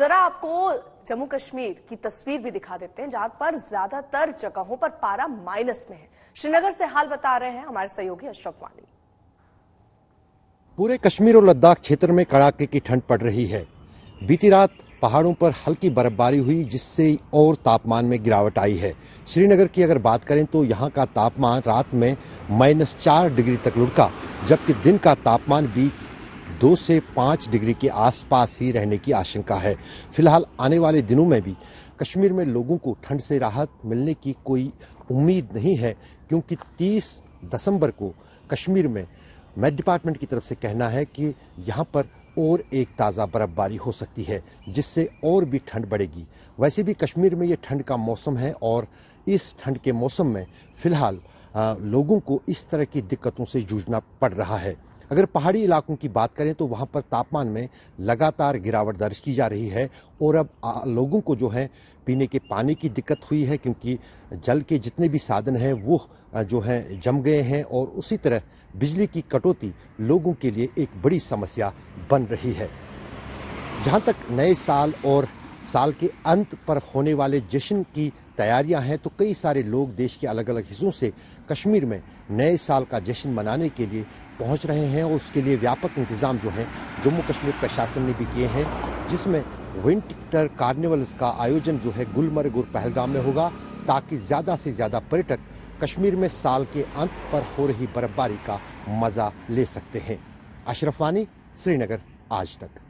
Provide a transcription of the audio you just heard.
जरा आपको जम्मू कश्मीर की तस्वीर भी दिखा देते हैं, जहाँ पर ज़्यादातर जगहों पर पारा माइनस में है। श्रीनगर से हाल बता रहे हैं हमारे सहयोगी अशरफ वानी पूरे कश्मीर और लद्दाख क्षेत्र में कड़ाके की ठंड पड़ रही है। बीती रात पहाड़ों पर हल्की बर्फबारी हुई, जिससे और तापमान में गिरावट आई है। श्रीनगर की अगर बात करें तो यहाँ का तापमान रात में माइनस चार डिग्री तक लुढ़का, जबकि दिन का तापमान भी दो से पाँच डिग्री के आसपास ही रहने की आशंका है। फ़िलहाल आने वाले दिनों में भी कश्मीर में लोगों को ठंड से राहत मिलने की कोई उम्मीद नहीं है, क्योंकि 30 दिसंबर को कश्मीर में मेट डिपार्टमेंट की तरफ़ से कहना है कि यहाँ पर और एक ताज़ा बर्फबारी हो सकती है, जिससे और भी ठंड बढ़ेगी। वैसे भी कश्मीर में ये ठंड का मौसम है और इस ठंड के मौसम में फ़िलहाल लोगों को इस तरह की दिक्कतों से जूझना पड़ रहा है। अगर पहाड़ी इलाकों की बात करें तो वहाँ पर तापमान में लगातार गिरावट दर्ज की जा रही है और अब लोगों को जो है पीने के पानी की दिक्कत हुई है क्योंकि जल के जितने भी साधन हैं वो जो है जम गए हैं और उसी तरह बिजली की कटौती लोगों के लिए एक बड़ी समस्या बन रही है। जहाँ तक नए साल और साल के अंत पर होने वाले जश्न की तैयारियाँ हैं तो कई सारे लोग देश के अलग अलग हिस्सों से कश्मीर में नए साल का जश्न मनाने के लिए पहुँच रहे हैं और उसके लिए व्यापक इंतज़ाम जो है, जम्मू कश्मीर प्रशासन ने भी किए हैं, जिसमें विंटर कार्निवल्स का आयोजन जो है गुलमर्ग और पहलगाम में होगा, ताकि ज़्यादा से ज़्यादा पर्यटक कश्मीर में साल के अंत पर हो रही बर्फबारी का मज़ा ले सकते हैं। अशरफ वानी, श्रीनगर, आज तक।